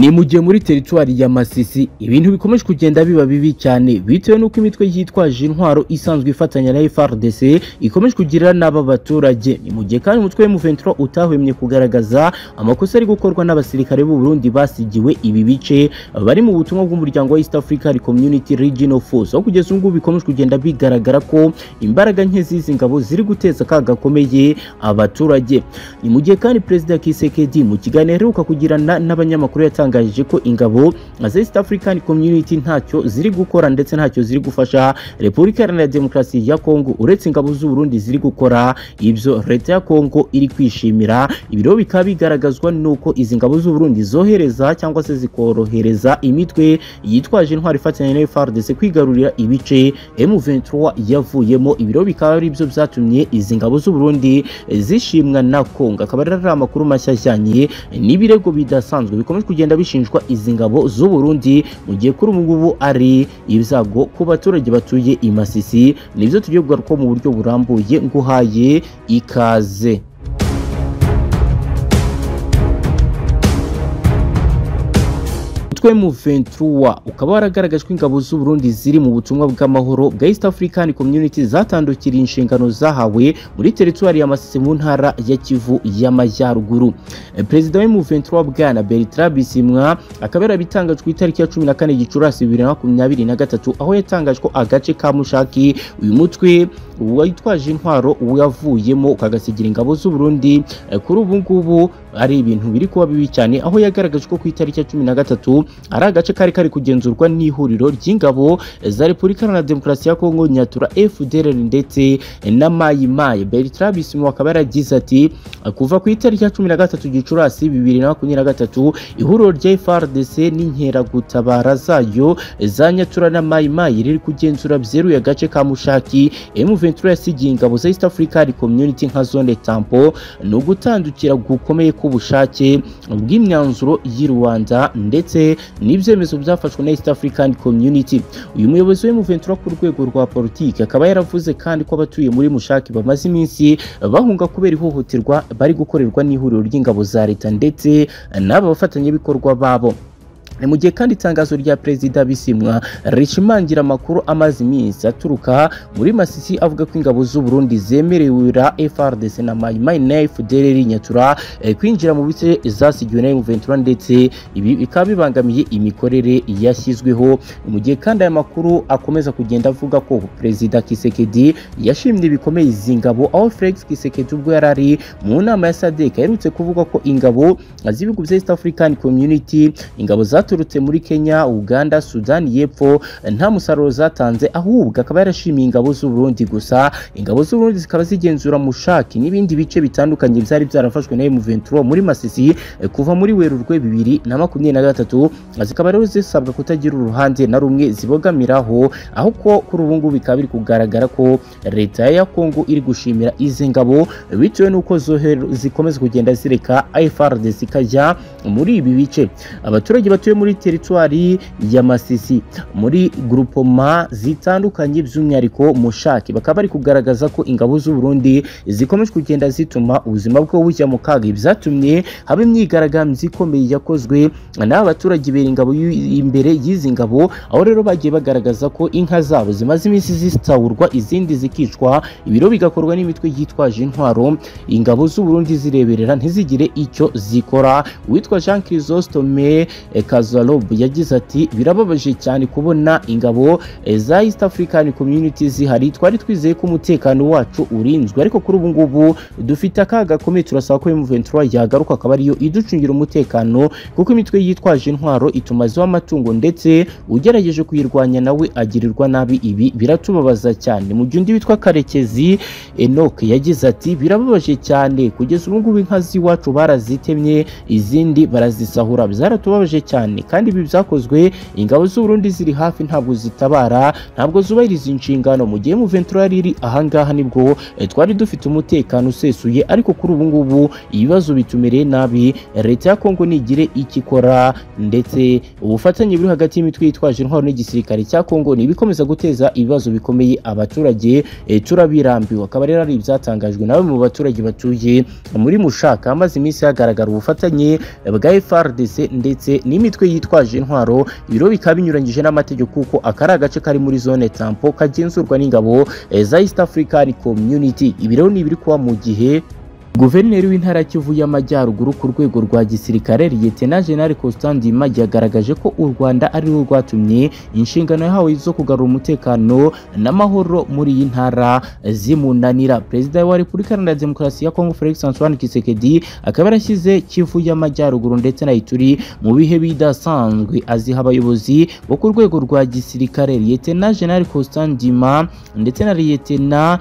ni mu gihe muri teritwari ya Masisi ibintu bikomeje kugenda biba bibi cyane bitewe n'uko imitwe yitwaje intwaro isanzwe ifatanya na FARDC ikomeje kugirira n'aba baturage. Ni mu gihe kandi umutwe wa M23 utahwemye kugaragaza amakosa ari gukorwa n'abasirikare b'u Burundi basigiwe ibi bice bari mu butumwa bw'umuryango wa East African Community Regional Force. Aho kugeza ubu bikomeje kugenda bigaragara ko imbaraga nke z'izi ngabo ziri guteza akaga gakomeye abaturage. Ni mu gihe kandi Perezida Kisekedi mu kiganiro aheruka kugirana n'abanyamakuru yatangaje ko ingabo za East African Community ntacyo ziri gukora ndetse ntacyo ziri gufasha Repubulika Iharanira Demokarasi ya Kongo uretse ingabo z'u Burundi ziri gukora. Ibyo leta ya Kongo iri kwishimira ibiro bikaba bigaragazwa nuko izi ngabo z'u Burundi zohereza cyangwa se zikorohereza imitwe yitwaje intwari ifatanya na FARDC kwigarurira ibice M23 yavuyemo. Ibiro bikaba ari byo byatumye izi ngabo z'u Burundi zishimwa na Kongo. Akaba ari amakuru mashya ajyanye n'ibirego bidasanzwe. Bikomeje kugenda bishinjwa izi ngabo z'u Burundi mu gihe kuri ubu ngubu ari ibyago ku baturage batuye i Masisi. Nibyo tugiye kugaruka mu buryo burambuye nguhaye ikaze. Umutwe M23 ukaba waragaragaje ko ingabo z'u Burundi ziri mu butumwa bw'amahoro bwa East African Community zatandukiriye inshingano zahawe muri teritwari ya Masisi mu ntara ya Kivu y'Amajyaruguru. Perezida wa M23 bwana Bertrand Bisimwa akaba yarabitangaje ku itariki ya 14 Gicurasi 2023 aho yatangaje ko agace ka Mushaki. Uyu mutwe witwaje intwaro wavuyemo ukagasigira ingabo z'u Burundi kuri ubu ngubu ari ibintu biri kuba bibi cyane aho yagaragaje ko ku itariki ya 13 ari agace kari kari kugenzurwa n'ihuriro ry'ingabo za Repubulika Iharanira Demokarasi ya Kongo Nyatura FDLR ndetse na Mayi Mayi Bertrand Bisimwa akaba yaragize ati kuva ku itariki ya 13 Gicurasi 2023 ihuriro rya FARDC n'inkeragutabara zayo za Nyatura na Mayi Mayi riri kugenzura byeruye agace ka Mushaki M23 yasigiye ingabo za East African Community nka zone tampo ni ugutandukira gukomeye k'ubushake bw'imyanzuro y'i Rwanda ndetse n'ibyemezo byafashwe na East African Community. Uyu muyobozi wa M23 ku rwego rwa politiki akaba yaravuze kandi ko abatuye muri Mushaki bamaze iminsi bahunga kubera ihohoterwa bari gukorerwa n'ihuriro ry'ingabo za leta ndetse n'aba bafatanyabikorwa babo. Mu gihe kandi itangazo rya perezida bisimwa rishimangira amakuru amaze iminsi aturuka muri Masisi avuga ko ingabo z'u Burundi zemerera FARDC na Maimai na FDLR Nyatura eh, kwinjira mu bice zasigiwe na M23 ndetse ibi bikaba bibangamiye imikorere yashyizweho. Mu gihe kandi aya makuru akomeza kugenda avuga ko perezida Kisekedi yashimye bikomeye izi ngabo aho Felix Kisekedi ubwo yari ari mu nama ya SADC yaherutse kuvuga ko ingabo z'ibihugu bya East African Community ingabo za zaturutse muri Kenya, Uganda, Sudani y'Epfo nta musaruro zatanze ahubwo akaba yarashimiye ingabo z'u Burundi gusa. Ingabo z'u Burundi zikaba zigenzura Mushaki n'ibindi bice bitandukanye byari byarafashwe na M23 muri Masisi kuva muri Werurwe bibiri na makumyabiri na gatatu. Zikaba rero zisabwa kutagira uruhande na rumwe zibogamiraho aho ko kuri ubu ngubu bikaba biri kugaragara ko leta ya Kongo iri gushimira izi ngabo bitewe n'uko zikomeza kugenda zireka FARDC zikajya muri ibi bice. Abaturage batuye muri teritwari ya Masisi. Muri groupement zitandukanye by'umwihariko Mushaki bakaba bari kugaragaza ko ingabo z'u Burundi zikomeje kugenda zituma ubuzima bwo bujya mu kaga. Ibyatumye haba imyigaragambyo ikomeye yakozwe n'aba baturage bera ingabo imbere y'izi ngabo aho rero bagiye bagaragaza ko inka zabo zimaze iminsi zisahurwa izindi zikicwa ibiro bigakorwa n'imitwe yitwaje intwaro. Ingabo z'u Burundi zireberera ntizigire icyo zikora. Witwa Jean Chrysostome Kazalob yagize ati birababaje cyane kubona ingabo za East African Community zihari twari twizeye ko umutekano wacu urinzwe. Ariko kuri ubu ngubu dufite akaga gakomeye. Turasaba ko M23 yagaruka akaba ariyo iducungira umutekano. Kuko imitwe yitwaje intwaro itumazeho amatungo ndetse ugerageje kuyirwanya nawe agirirwa nabi. Ibi biratubabaza cyane. Mu gihe undi witwa Karekezi Enoch yagize ati birababaje cyane. Kugeza ubu ngubu inka z'iwacu barazitemye izindi barazisahura. Byaratubabaje cyane. Cyane kandi ibi byakozwe ingabo z'u Burundi ziri hafi ntabwo zitabara ntabwo zubahiriza inshingano. Mu gihe M23 riri ahangaha ni bwo eh, twari dufite umutekano usesuye ariko kuri ubu ngubu ibibazo bitumereye nabi. Leta ya Kongo nigire ikikora ndetse ubufatanye buri hagati y'imitwe yitwaje intwaro n'igisirikare cya Kongo ni ibikomeza guteza ibibazo bikomeye abaturage. Eh, turabirambiwe akaba rero ari ibyatangajwe nawe mu baturage batuye muri Mushaka. Hamaze iminsi hagaragara ubufatanye bwa FARDC ndetse n'imitwe yitwaje intwaro ibiro bikaba binyuranyije n'amategeko kuko aka ari agace kari muri zone tampo kagenzurwa n'ingabo eh, za East African Community. Ibi rero ni ibiri kuba mu gihe Guverineri w'intara Kivu y'Amajyaruguru ku rwego rwa gisirikare Lieutenant General Constant Ndima yagaragaje ko u Rwanda ari rwo rwatumye inshingano yahawe zo kugarura umutekano n'amahoro muri iyi ntara zimunanira. Perezida wa Repubulika Iharanira Demokarasi ya Kongo Felix Antoine Tshisekedi akaba yarashyize Kivu y'Amajyaruguru ndetse na Ituri mu bihe bidasanzwe aziha abayobozi bo ku rwego rwa gisirikare Lieutenant General Constant Ndima ndetse na Lieutenant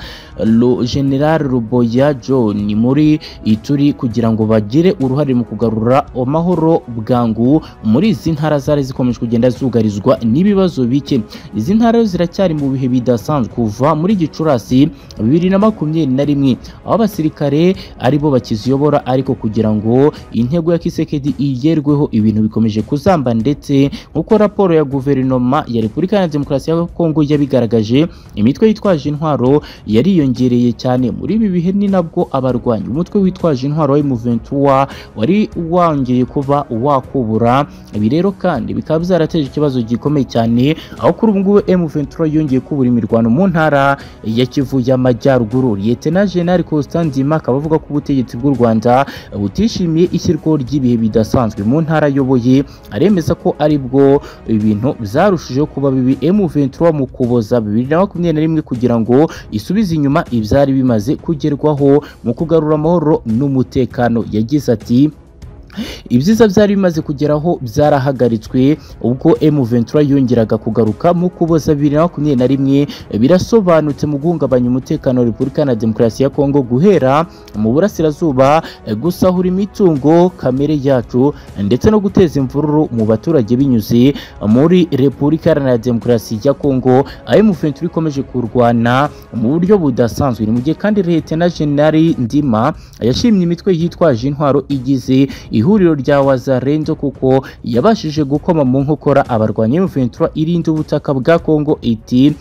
General Ruboya John muri Ituri kugira ngo bagire uruhare mu kugarura amahoro bwangu. Muri izi ntara zari zikomeje kugenda zugarizwa n'ibibazo bike. Izi ntara ziracyari mu bihe bidasanzwe kuva muri Gicurasi bibiri na makumyabiri na rimwe. Aho abasirikare ari bo bakiziyobora ariko kugira ngo intego ya Kisekedi igerweho ibintu bikomeje kuzamba ndetse nk'uko raporo ya guverinoma ya Repubulika ya Demokarasi ya Kongo yabigaragaje imitwe yitwaje intwaro yariyongereye cyane. Muri ibi bihe ni nabwo abarwanyi umutwe witwaje intwaro wa M23 wari wongeye kuba wakubura ibi rero kandi bikaba byarateje ikibazo gikomeye cyane aho kuri ubu ngubu M23 yongeye kubura imirwano mu ntara ya Kivu y'Amajyaruguru. Lieutenant General Constant Ndima akaba avuga ko ubutegetsi bw'u Rwanda butishimiye ishyirwaho ry'ibihe bidasanzwe mu ntara ayoboye aremeza ko ari bwo ibintu byarushijeho kuba bibi. M23 mu kuboza bibiri na makumyabiri na rimwe kugira ngo isubize inyuma ibyari bimaze kugerwaho mu kugarura amahoro n'umutekano. Yagize ati ibyiza byari bimaze kugeraho byarahagaritswe ubwo M23 yongeraga kugaruka mu kuboza bibiri na makumyabiri na rimwe birasobanutse mu guhungabanya umutekano wa Repubulika na Demokarasi ya Kongo guhera mu burasirazuba gusahura imitungo kamere yacu ndetse no guteza imvururu mu baturage binyuze muri Repubulika Iharanira Demokarasi ya Kongo. Aho M23 ikomeje kurwana mu buryo budasanzwe. Ni mu gihe kandi Lieutenant General Ndima yashimye imitwe yitwaje intwaro igize ihuriro rya Wazalendo kuko yabashije gukoma mu nkokora abarwanya M23 irinda ubutaka bwa Kongo iti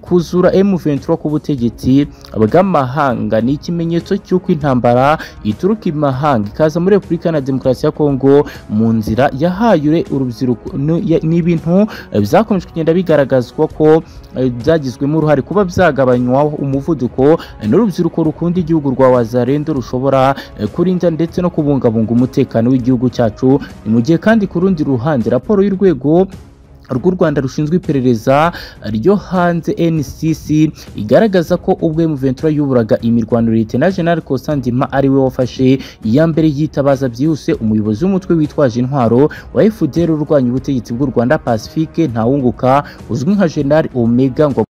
kuzura M23 ku butegetsi bw'amahanga. Ni ikimenyetso cy'uko intambara ituruka imahanga ikaza muri Repubulika na Demokarasi ya Kongo mu nzira yahaye urubyiruko ni ibintu byakomeje kugenda bigaragazwa ko byagizwemo uruhare kuba byagabanywa umuvuduko n'urubyiruko rukunda igihugu rwa Wazalendo rushobora kurinda ndetse no kubungabunga umutekano. W'igihugu cyacu. Ni mu gihe kandi ku rundi ruhande raporo y'urwego rw'u Rwanda rushinzwe iperereza ryo hanze NCC igaragaza ko ubwo M23 yuburaga imirwano Lieutenant General Constant Ndima ari we wafashe iya mbere yitabaza byihuse umuyobozi w'umutwe witwaje intwaro wa FDL urwanya ubutegetsi bw'u Rwanda Pacifique Ntawunguka uzwi nka General Omega ngo